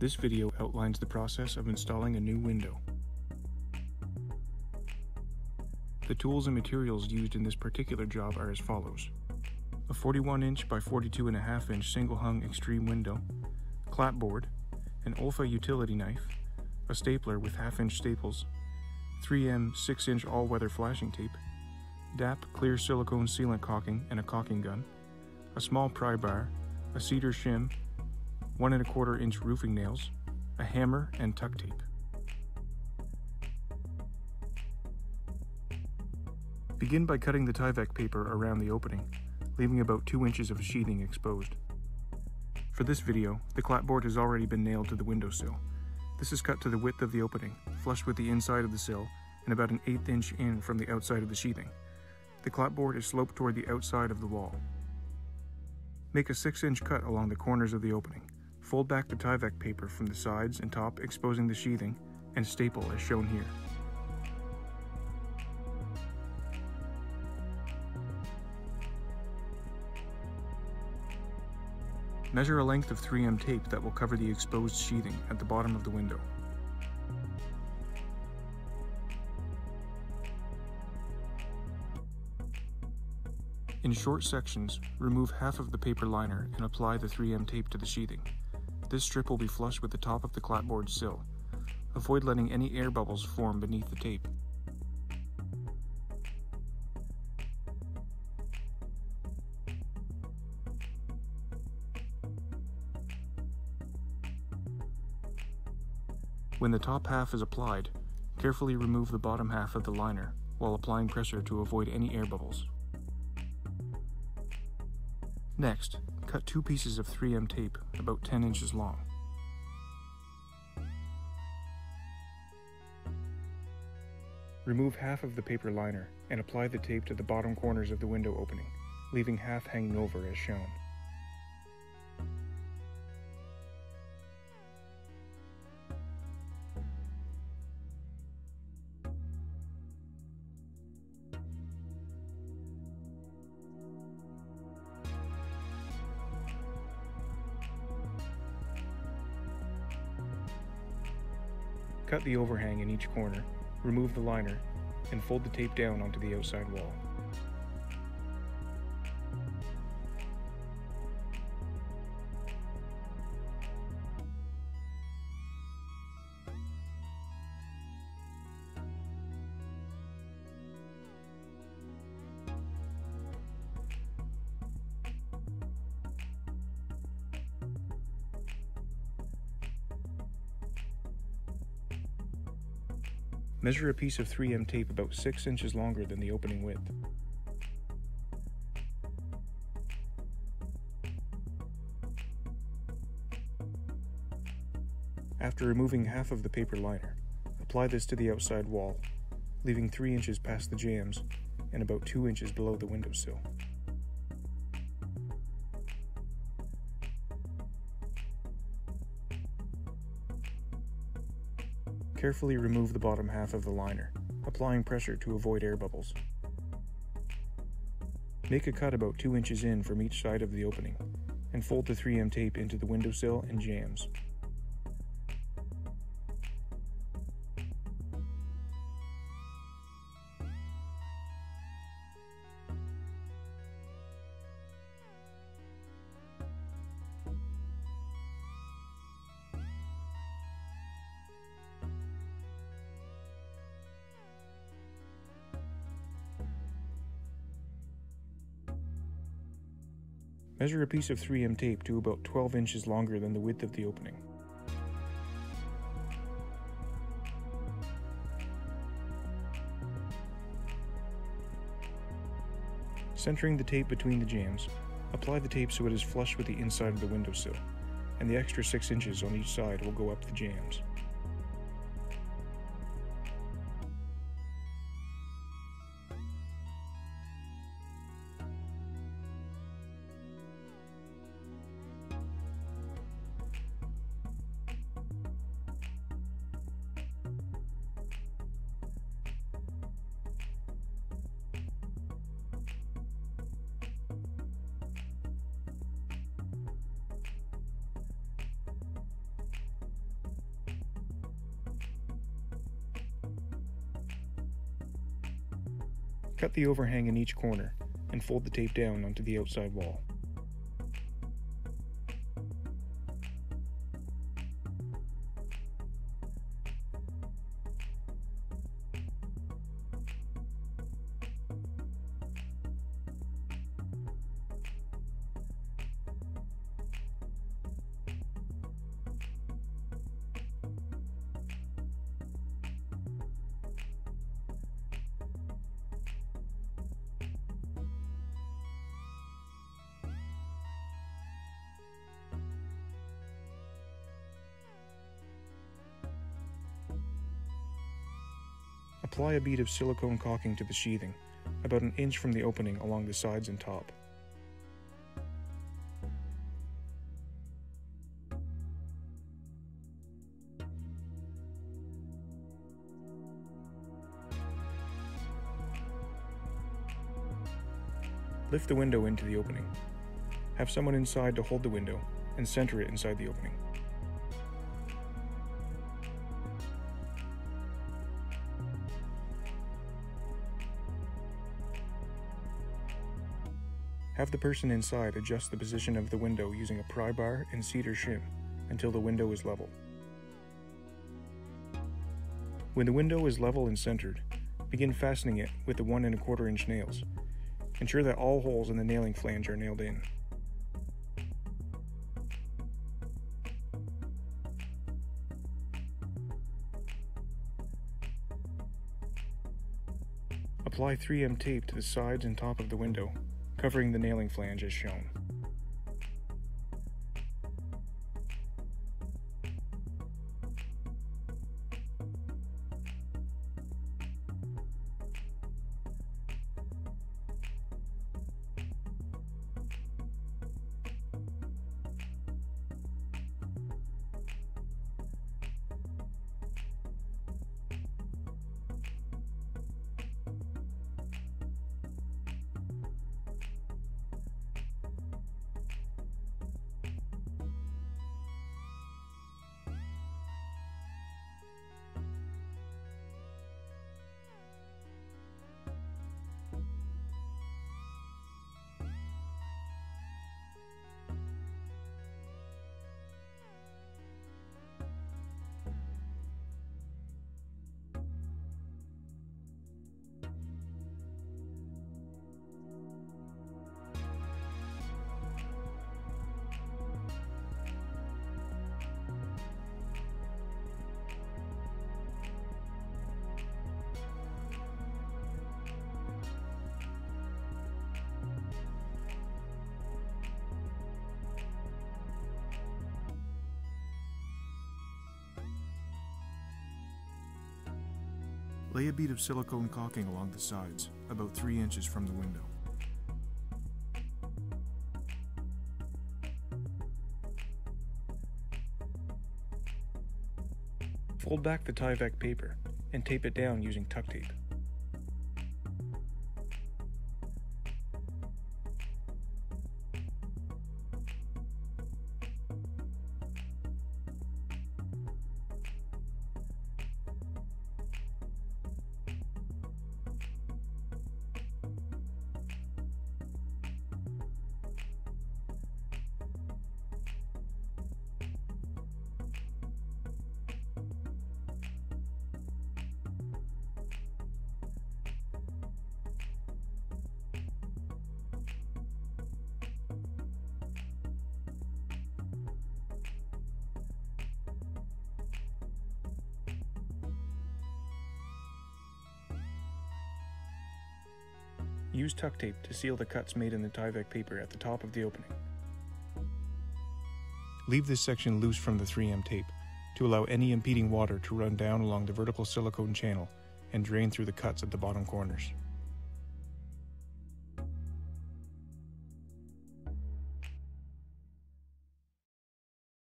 This video outlines the process of installing a new window. The tools and materials used in this particular job are as follows. A 41 inch by 42.5 inch single hung extreme window, clapboard, an Olfa utility knife, a stapler with half inch staples, 3M 6 inch all weather flashing tape, DAP clear silicone sealant caulking and a caulking gun, a small pry bar, a cedar shim, one and a quarter inch roofing nails, a hammer, and tuck tape. Begin by cutting the Tyvek paper around the opening, leaving about 2 inches of sheathing exposed. For this video, the clapboard has already been nailed to the windowsill. This is cut to the width of the opening, flush with the inside of the sill, and about an eighth inch in from the outside of the sheathing. The clapboard is sloped toward the outside of the wall. Make a 6 inch cut along the corners of the opening. Fold back the Tyvek paper from the sides and top exposing the sheathing, and staple as shown here. Measure a length of 3M tape that will cover the exposed sheathing at the bottom of the window. In short sections, remove half of the paper liner and apply the 3M tape to the sheathing. This strip will be flush with the top of the clapboard sill. Avoid letting any air bubbles form beneath the tape. When the top half is applied, carefully remove the bottom half of the liner while applying pressure to avoid any air bubbles. Next, cut two pieces of 3M tape about 10 inches long. Remove half of the paper liner and apply the tape to the bottom corners of the window opening, leaving half hanging over as shown. Cut the overhang in each corner, remove the liner, and fold the tape down onto the outside wall. Measure a piece of 3M tape about 6 inches longer than the opening width. After removing half of the paper liner, apply this to the outside wall, leaving 3 inches past the jambs and about 2 inches below the windowsill. Carefully remove the bottom half of the liner, applying pressure to avoid air bubbles. Make a cut about 2 inches in from each side of the opening, and fold the 3M tape into the windowsill and jambs. Measure a piece of 3M tape to about 12 inches longer than the width of the opening. Centering the tape between the jambs, apply the tape so it is flush with the inside of the windowsill, and the extra 6 inches on each side will go up the jambs. Cut the overhang in each corner and fold the tape down onto the outside wall. Apply a bead of silicone caulking to the sheathing, about an inch from the opening along the sides and top. Lift the window into the opening. Have someone inside to hold the window and center it inside the opening. Have the person inside adjust the position of the window using a pry bar and cedar shim until the window is level. When the window is level and centered, begin fastening it with the 1 and a quarter inch nails. Ensure that all holes in the nailing flange are nailed in. Apply 3M tape to the sides and top of the window covering the nailing flange as shown. Lay a bead of silicone caulking along the sides, about 3 inches from the window. Fold back the Tyvek paper and tape it down using tuck tape. Use tuck tape to seal the cuts made in the Tyvek paper at the top of the opening. Leave this section loose from the 3M tape to allow any impeding water to run down along the vertical silicone channel and drain through the cuts at the bottom corners.